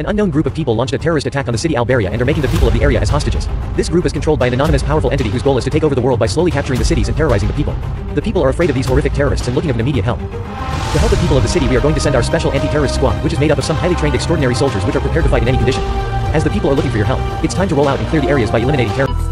An unknown group of people launched a terrorist attack on the city Alberia and are making the people of the area as hostages. This group is controlled by an anonymous powerful entity whose goal is to take over the world by slowly capturing the cities and terrorizing the people. The people are afraid of these horrific terrorists and looking of an immediate help. To help the people of the city we are going to send our special anti-terrorist squad, which is made up of some highly trained extraordinary soldiers which are prepared to fight in any condition. As the people are looking for your help, it's time to roll out and clear the areas by eliminating terror.